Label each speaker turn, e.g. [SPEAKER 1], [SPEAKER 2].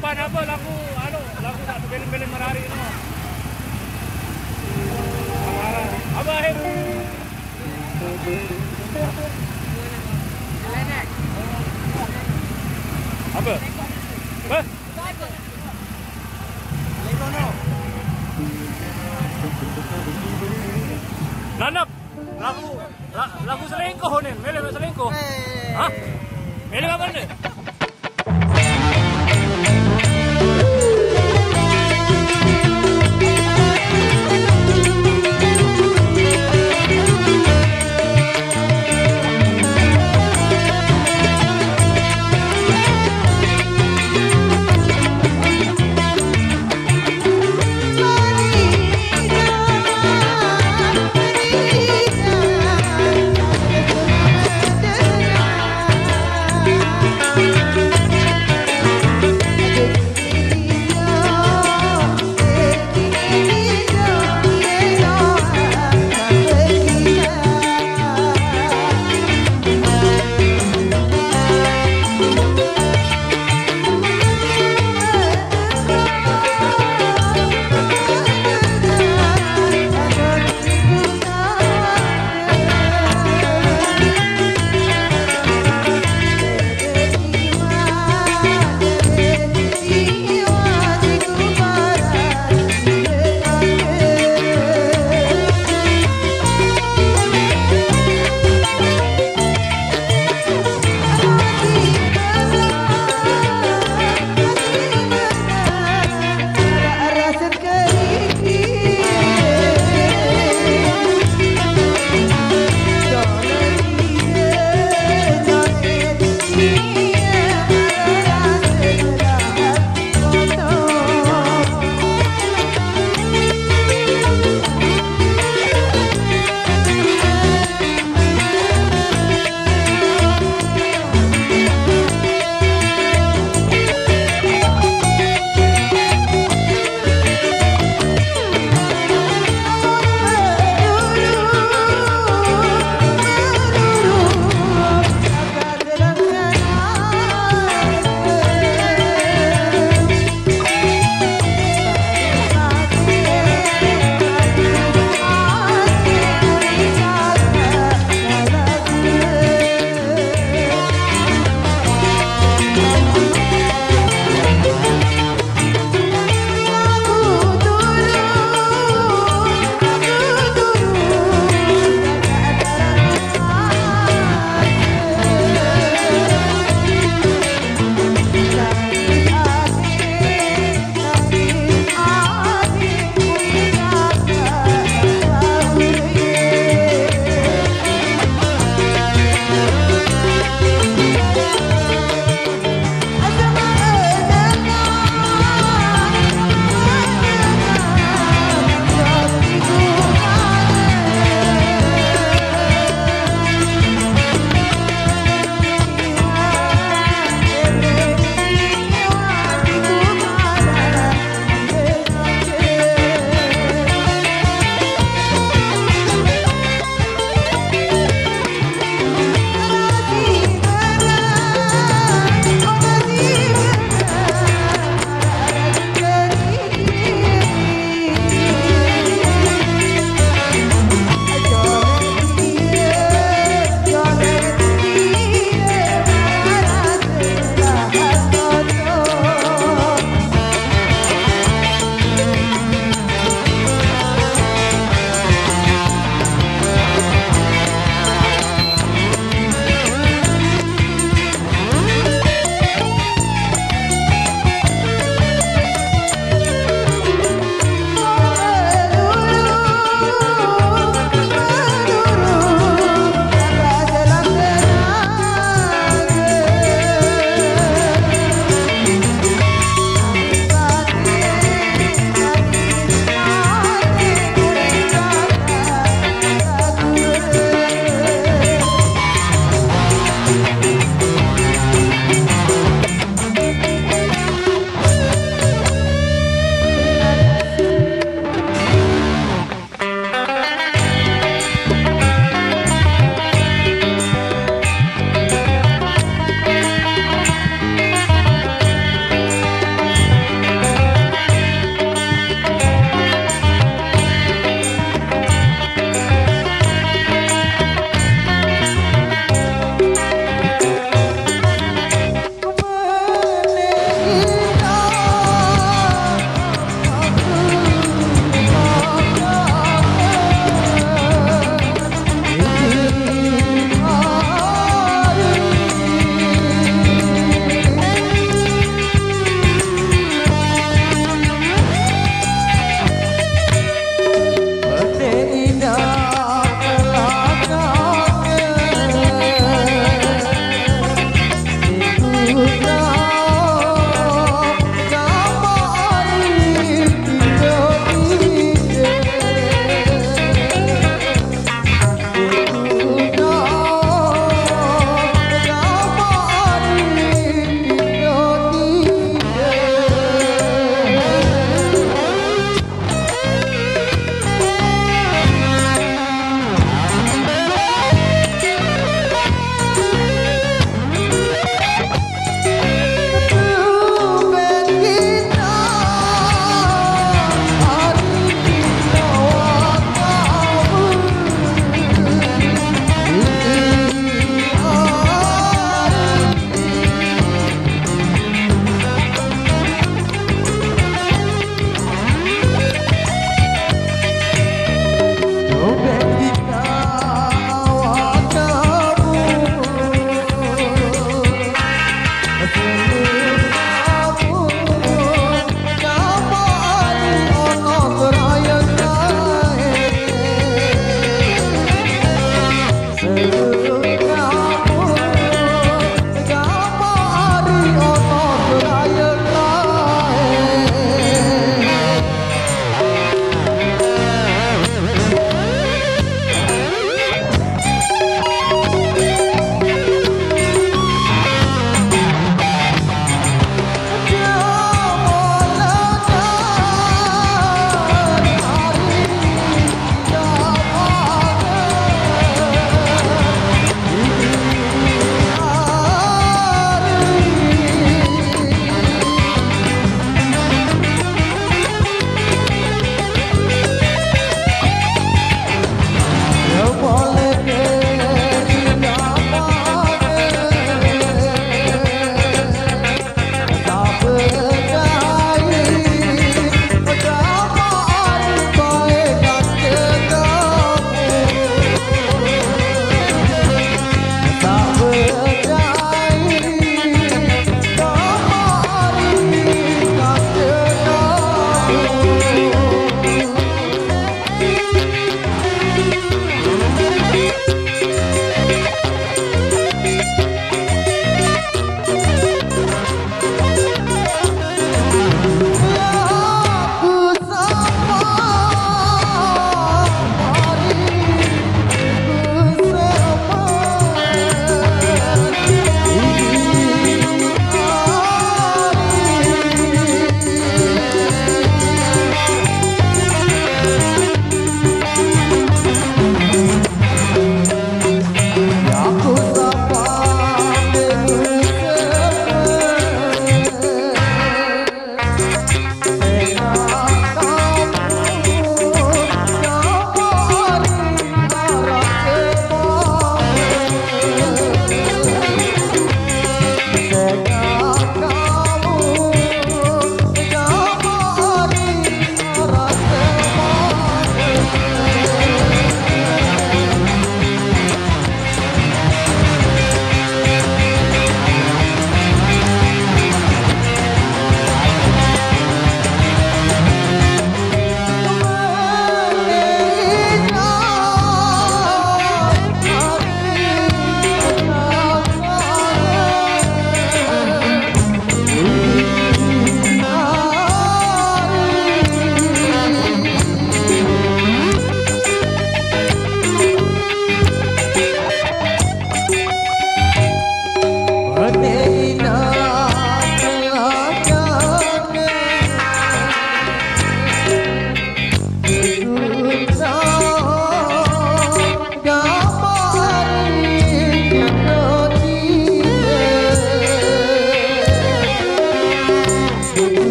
[SPEAKER 1] Kapan apa lagu anu lagu tak film-film merari tu. Amara. Apa hai? Apa? Apa? Nanap, lagu, lagu selingkuh ni, mele selingkuh. Ha? Mele apa ni?